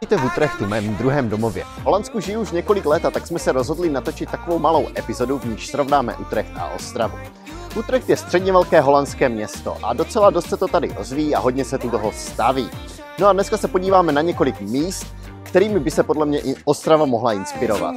Víte v Utrechtu, mém druhém domově. V Holandsku žiju už několik let a tak jsme se rozhodli natočit takovou malou epizodu, v níž srovnáme Utrecht a Ostravu. Utrecht je středně velké holandské město a docela dost se to tady rozvíjí a hodně se tu toho staví. No a dneska se podíváme na několik míst, kterými by se podle mě i Ostrava mohla inspirovat.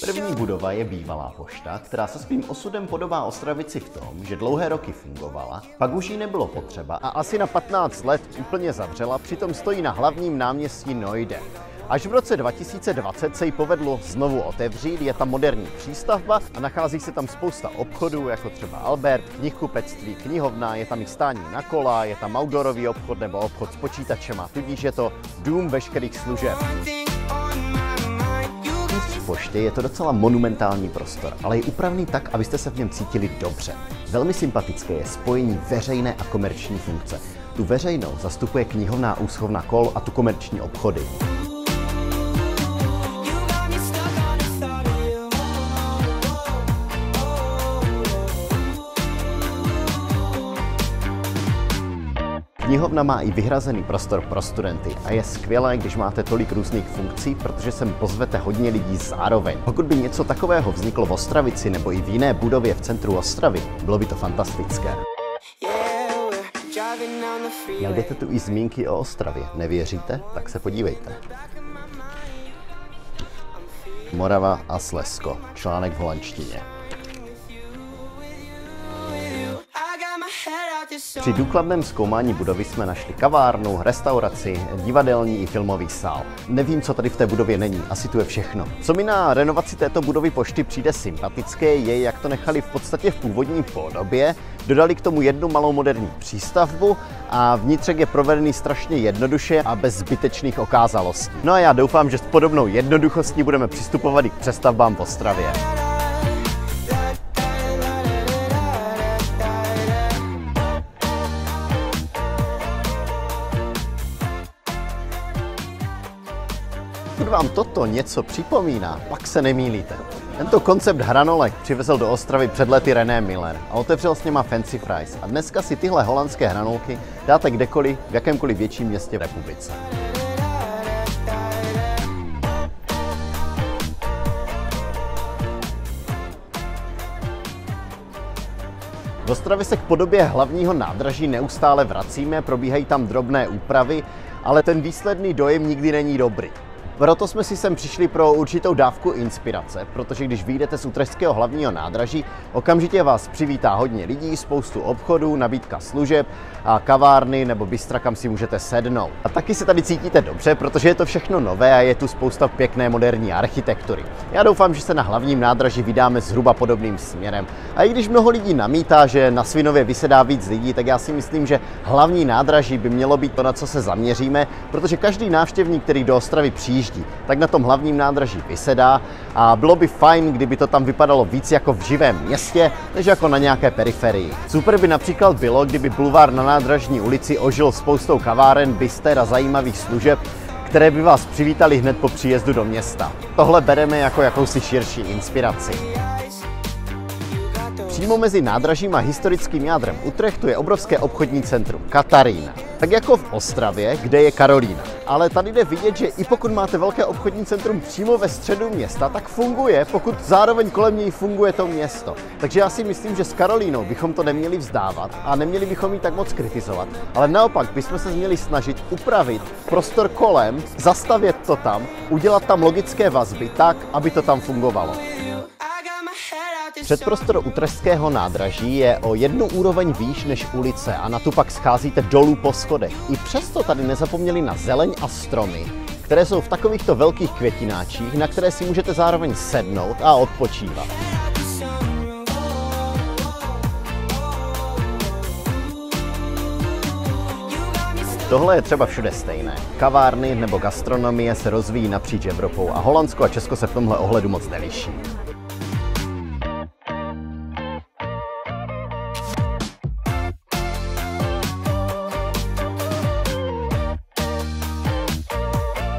První budova je bývalá pošta, která se svým osudem podobá Ostravici v tom, že dlouhé roky fungovala, pak už jí nebylo potřeba a asi na 15 let úplně zavřela, přitom stojí na hlavním náměstí Noide. Až v roce 2020 se jí povedlo znovu otevřít, je tam moderní přístavba a nachází se tam spousta obchodů, jako třeba Albert, knihkupectví, knihovna, je tam i stání na kola, je tam outdoorový obchod nebo obchod s počítačema, tudíž je to dům veškerých služeb poště je to docela monumentální prostor, ale je upravený tak, abyste se v něm cítili dobře. Velmi sympatické je spojení veřejné a komerční funkce. Tu veřejnou zastupuje knihovná úschovna kol a tu komerční obchody. Knihovna má i vyhrazený prostor pro studenty a je skvělé, když máte tolik různých funkcí, protože sem pozvete hodně lidí zároveň. Pokud by něco takového vzniklo v Ostravici nebo i v jiné budově v centru Ostravy, bylo by to fantastické. Najdete tu i zmínky o Ostravě. Nevěříte? Tak se podívejte. Morava a Slesko. Článek v holandštině. Při důkladném zkoumání budovy jsme našli kavárnu, restauraci, divadelní i filmový sál. Nevím, co tady v té budově není, asi tu je všechno. Co mi na renovaci této budovy pošty přijde sympatické, je, jak to nechali v podstatě v původní podobě, dodali k tomu jednu malou moderní přístavbu a vnitřek je provedený strašně jednoduše a bez zbytečných okázalostí. No a já doufám, že s podobnou jednoduchostí budeme přistupovat i k přestavbám v Ostravě. Vám toto něco připomíná, pak se nemýlíte. Tento koncept hranolek přivezl do Ostravy před lety René Miller a otevřel s něma Fancy Fries. A dneska si tyhle holandské hranolky dáte kdekoliv, v jakémkoliv větším městě v republice. V Ostravě se k podobě hlavního nádraží neustále vracíme, probíhají tam drobné úpravy, ale ten výsledný dojem nikdy není dobrý. Proto jsme si sem přišli pro určitou dávku inspirace, protože když vyjdete z Utrechtského hlavního nádraží, okamžitě vás přivítá hodně lidí, spoustu obchodů, nabídka služeb a kavárny nebo bystra, kam si můžete sednout. A taky se tady cítíte dobře, protože je to všechno nové a je tu spousta pěkné moderní architektury. Já doufám, že se na hlavním nádraží vydáme zhruba podobným směrem. A i když mnoho lidí namítá, že na Svinově vysedá víc lidí, tak já si myslím, že hlavní nádraží by mělo být to, na co se zaměříme, protože každý návštěvník, který do Ostravy přijíždí, přijíždí, tak na tom hlavním nádraží vysedá a bylo by fajn, kdyby to tam vypadalo víc jako v živém městě, než jako na nějaké periferii. Super by například bylo, kdyby bulvár na nádražní ulici ožil spoustou kaváren, byster a zajímavých služeb, které by vás přivítali hned po příjezdu do města. Tohle bereme jako jakousi širší inspiraci. Přímo mezi nádražím a historickým jádrem Utrechtu je obrovské obchodní centrum Katarína. Tak jako v Ostravě, kde je Karolína. Ale tady jde vidět, že i pokud máte velké obchodní centrum přímo ve středu města, tak funguje, pokud zároveň kolem něj funguje to město. Takže já si myslím, že s Karolínou bychom to neměli vzdávat a neměli bychom ji tak moc kritizovat, ale naopak bychom se měli snažit upravit prostor kolem, zastavět to tam, udělat tam logické vazby tak, aby to tam fungovalo. Předprostor Utrechtského nádraží je o jednu úroveň výš než ulice a na tu pak scházíte dolů po schodech. I přesto tady nezapomněli na zeleň a stromy, které jsou v takovýchto velkých květináčích, na které si můžete zároveň sednout a odpočívat. Tohle je třeba všude stejné. Kavárny nebo gastronomie se rozvíjí napříč Evropou a Holandsko a Česko se v tomhle ohledu moc neliší.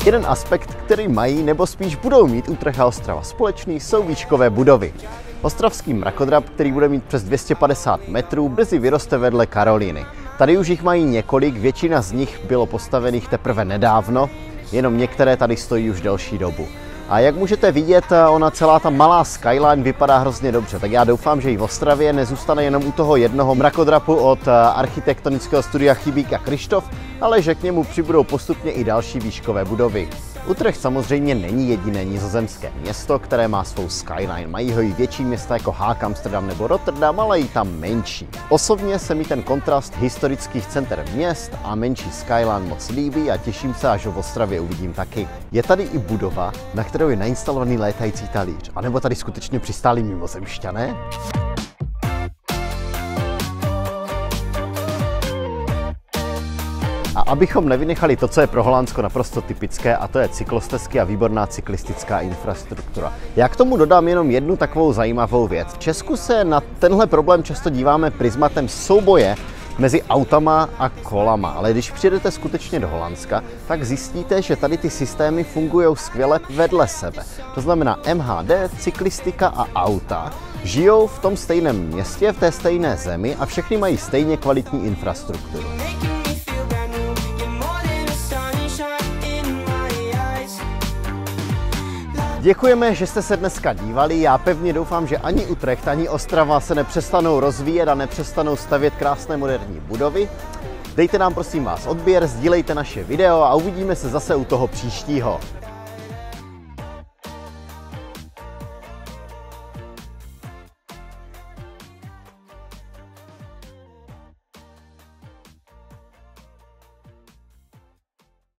Jeden aspekt, který mají nebo spíš budou mít Utrecht a Ostrava společný, jsou výškové budovy. Ostravský mrakodrap, který bude mít přes 250 metrů, brzy vyroste vedle Karolíny. Tady už jich mají několik, většina z nich bylo postavených teprve nedávno, jenom některé tady stojí už delší dobu. A jak můžete vidět, ona celá ta malá skyline vypadá hrozně dobře, tak já doufám, že i v Ostravě nezůstane jenom u toho jednoho mrakodrapu od architektonického studia Chybík a Krištof, ale že k němu přibudou postupně i další výškové budovy. Utrecht samozřejmě není jediné nizozemské město, které má svou skyline. Mají ho i větší města jako Haag, Amsterdam nebo Rotterdam, ale i tam menší. Osobně se mi ten kontrast historických center měst a menší skyline moc líbí a těším se, až ho v Ostravě uvidím taky. Je tady i budova, na kterou je nainstalovaný létající talíř. A nebo tady skutečně přistáli mimozemšťané? Abychom nevynechali to, co je pro Holandsko naprosto typické, a to je cyklostezky a výborná cyklistická infrastruktura. Já k tomu dodám jenom jednu takovou zajímavou věc. V Česku se na tenhle problém často díváme prismatem souboje mezi autama a kolama, ale když přijedete skutečně do Holandska, tak zjistíte, že tady ty systémy fungují skvěle vedle sebe. To znamená MHD, cyklistika a auta žijou v tom stejném městě, v té stejné zemi a všechny mají stejně kvalitní infrastrukturu. Děkujeme, že jste se dneska dívali. Já pevně doufám, že ani Utrecht, ani Ostrava se nepřestanou rozvíjet a nepřestanou stavět krásné moderní budovy. Dejte nám prosím vás odběr, sdílejte naše video a uvidíme se zase u toho příštího.